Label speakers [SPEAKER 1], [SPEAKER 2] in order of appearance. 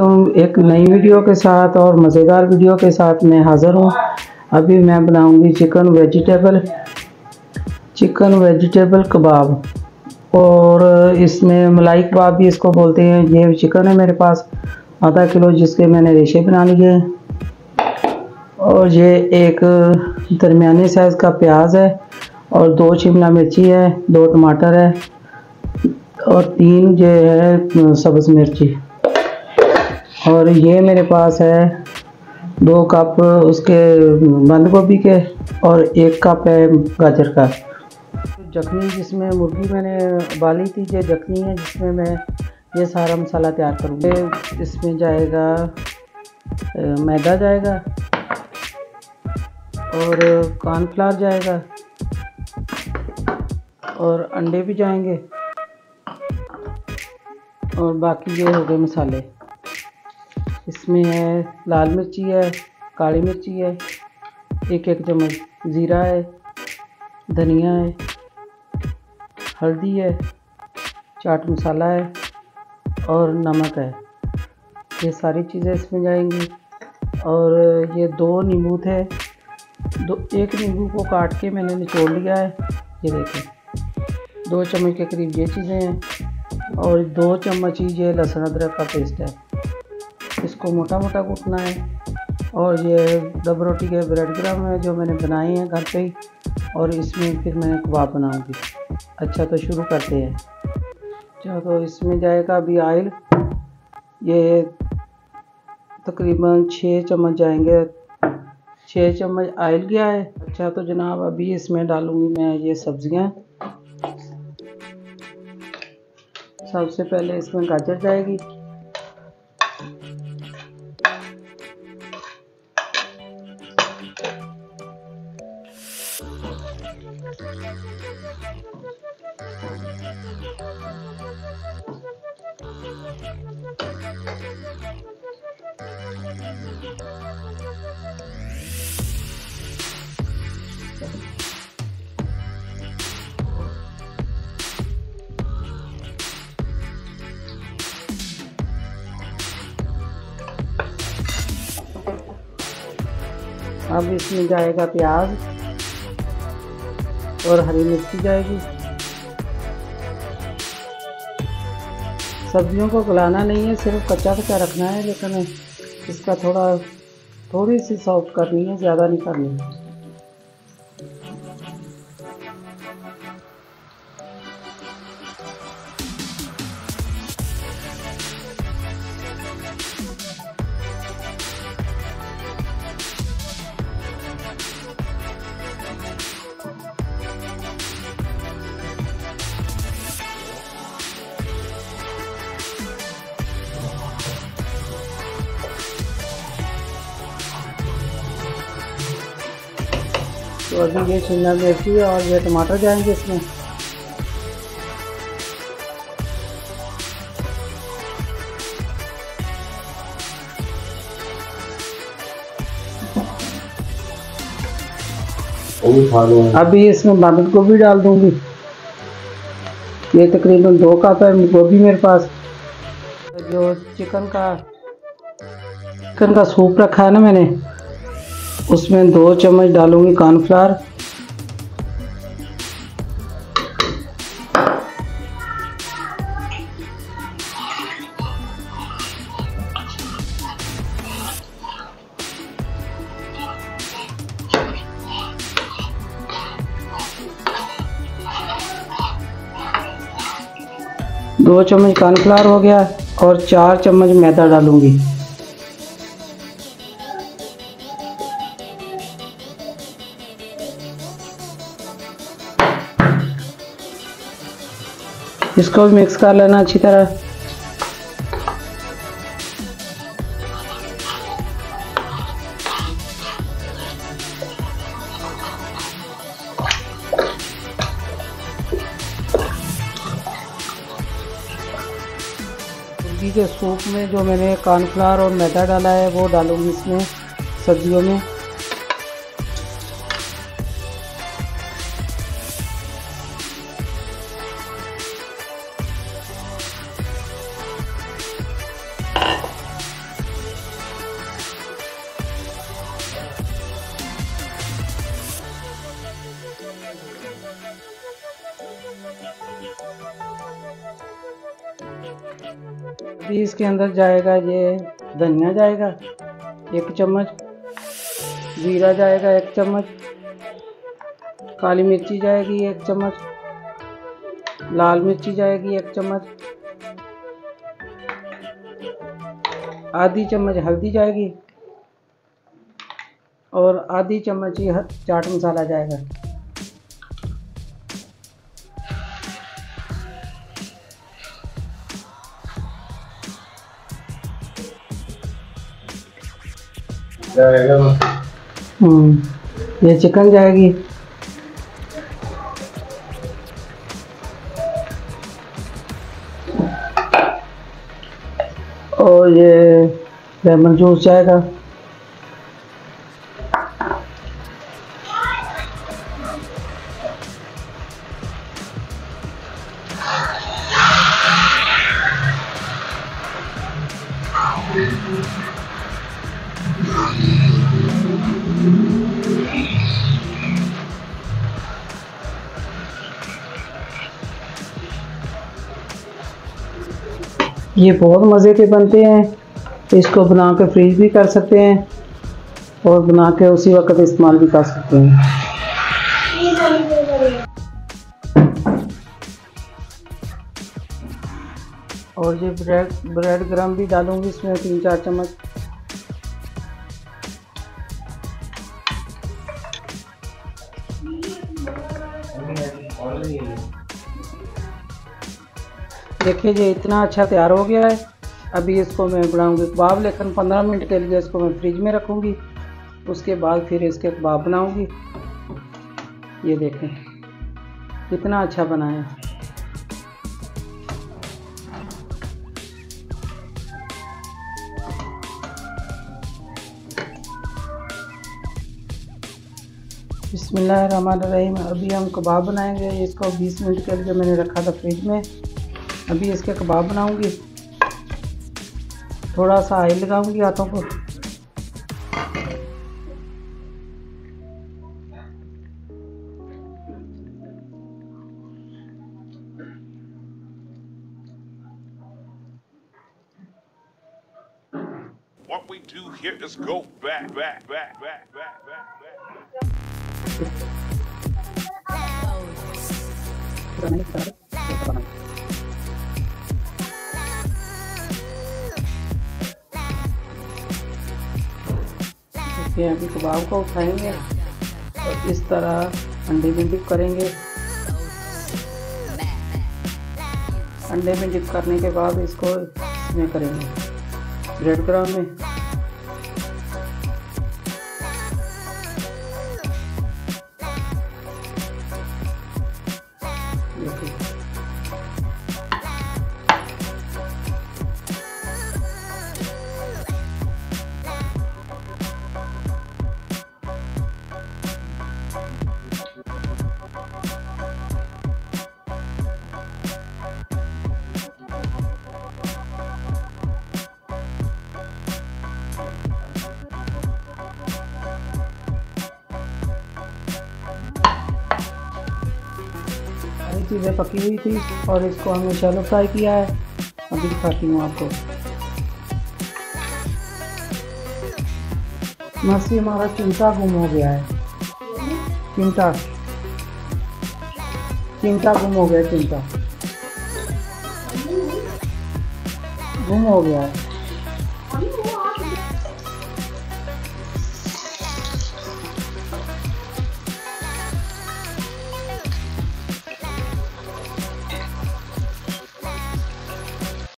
[SPEAKER 1] वालेकुम एक नई वीडियो के साथ और मज़ेदार वीडियो के साथ मैं हाज़िर हूँ। अभी मैं बनाऊँगी chicken vegetable chicken vegetable kebab. और इसमें मलाई कबाब भी इसको बोलते हैं। ये चिकन है मेरे पास, आधा किलो जिसके मैंने रेशे बना लिए हैं। और ये एक दरमिया साइज़ का प्याज है और दो शिमला मिर्ची है, दो टमाटर है और तीन जो है सब्ज़ मिर्ची। और ये मेरे पास है दो कप उसके बंद गोभी के और एक कप है गाजर का। जखनी जिसमें मुर्गी मैंने उबाली थी, ये जखनी है जिसमें मैं ये सारा मसाला तैयार करूँगी। इसमें जाएगा मैदा जाएगा और कॉर्नफ्लावर जाएगा और अंडे भी जाएँगे और बाकी ये हो गए मसाले। इसमें है, लाल मिर्ची है, काली मिर्ची है एक एक चम्मच ज़ीरा है, धनिया है, हल्दी है, चाट मसाला है और नमक है। ये सारी चीज़ें इसमें जाएँगी और ये दो नींबू थे। दो, एक नींबू को काट के मैंने निचोड़ लिया है। ये देखें, दो चम्मच के करीब ये चीज़ें हैं और दो चम्मच ही ये लहसुन अदरक का पेस्ट है। इसको मोटा मोटा कूटना है। और ये दब रोटी के ब्रेड ग्राम है जो मैंने बनाए हैं घर पे ही। और इसमें फिर मैं कबाब बनाऊँगी। अच्छा तो शुरू करते हैं। अच्छा तो इसमें जाएगा अभी आयल। ये तकरीबन छः चम्मच जाएँगे। छः चम्मच आयल गया है। अच्छा तो जनाब अभी इसमें डालूँगी मैं ये सब्ज़ियाँ। सबसे पहले इसमें गाजर जाएगी। अब इसमें जाएगा प्याज। और हरी मिर्ची जाएगी। सब्जियों को गलाना नहीं है, सिर्फ़ कच्चा कच्चा रखना है, लेकिन इसका थोड़ा, थोड़ी सी सॉफ्ट करनी है, ज़्यादा नहीं करनी। है तो अभी ये शिमला मिर्ची और ये टमाटर जाएँगे इसमें अभी इसमें बंद गोभी डाल दूँगी। ये तकरीबन दो कप है गोभी मेरे पास। जो चिकन का चिकन का सूप रखा है ना मैंने उसमें दो चम्मच डालूँगी कॉर्नफ्लावर दो चम्मच कॉर्नफ्लावर हो गया और चार चम्मच मैदा डालूँगी। इसको भी मिक्स कर लेना अच्छी तरह। सूप में जो मैंने कॉर्नफ्लावर और मैदा डाला है, वो डालूँगी इसमें सब्जियों में। अभी इसके अंदर जाएगा, ये धनिया जाएगा, एक चम्मच, जीरा जाएगा, एक चम्मच, काली मिर्ची जाएगी, एक चम्मच, लाल मिर्ची जाएगी, एक चम्मच, आधी चम्मच हल्दी जाएगी, और आधी चम्मच ही चाट मसाला जाएगा। हम्म ये चिकन जाएगी। और ये लेमन जूस जाएगा। ये बहुत मज़े के बनते हैं। इसको बना के फ्रीज भी कर सकते हैं और बना के उसी वक्त इस्तेमाल भी कर सकते हैं। और ये ब्रेड ब्रेड ग्राम भी डालूँगी इसमें तीन चार चम्मच। देखिए ये इतना अच्छा तैयार हो गया है। अभी इसको मैं बनाऊँगी कबाब। लेकिन पंद्रह मिनट के लिए इसको मैं फ्रिज में रखूँगी। उसके बाद फिर इसके कबाब बनाऊँगी। ये देखें कितना अच्छा बना है रहीम अभी हम कबाब बनाएँगे। इसको 20 मिनट के लिए मैंने रखा था फ्रिज में। अभी इसके कबाब बनाऊँगी थोड़ा सा ऑयल लगाऊँगी हाथों को What we do here is go back, back, back, back, back, back, back. के अभी कबाब को उठाएँगे और इस तरह अंडे में डिप करेंगे। अंडे में डिप करने के बाद इसको इसमें करेंगे। ब्रेड क्रम में। चीज़ें पकी हुई थी और इसको हमने शैलो फ्राई किया है। अभी दिखाती हूँ आपको। मछली हमारा चिंता गुम हो गया है। चिंता चिंता गुम हो गया चिंता गुम हो गया। है